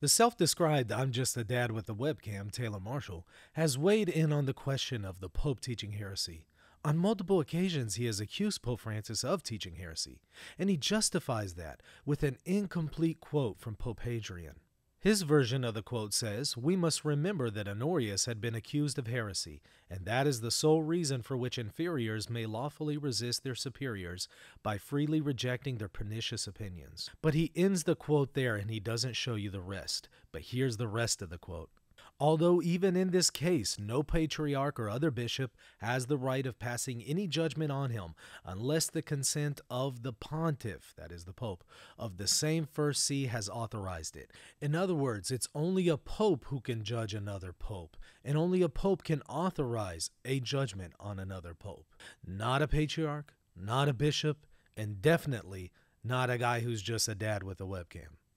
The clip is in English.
The self described I'm just a dad with a webcam, Taylor Marshall, has weighed in on the question of the Pope teaching heresy. On multiple occasions, he has accused Pope Francis of teaching heresy, and he justifies that with an incomplete quote from Pope Hadrian. His version of the quote says, We must remember that Honorius had been accused of heresy, and that is the sole reason for which inferiors may lawfully resist their superiors by freely rejecting their pernicious opinions. But he ends the quote there and he doesn't show you the rest. But here's the rest of the quote. Although, even in this case, no patriarch or other bishop has the right of passing any judgment on him unless the consent of the pontiff, that is the pope, of the same first see has authorized it. In other words, it's only a pope who can judge another pope, and only a pope can authorize a judgment on another pope. Not a patriarch, not a bishop, and definitely not a guy who's just a dad with a webcam.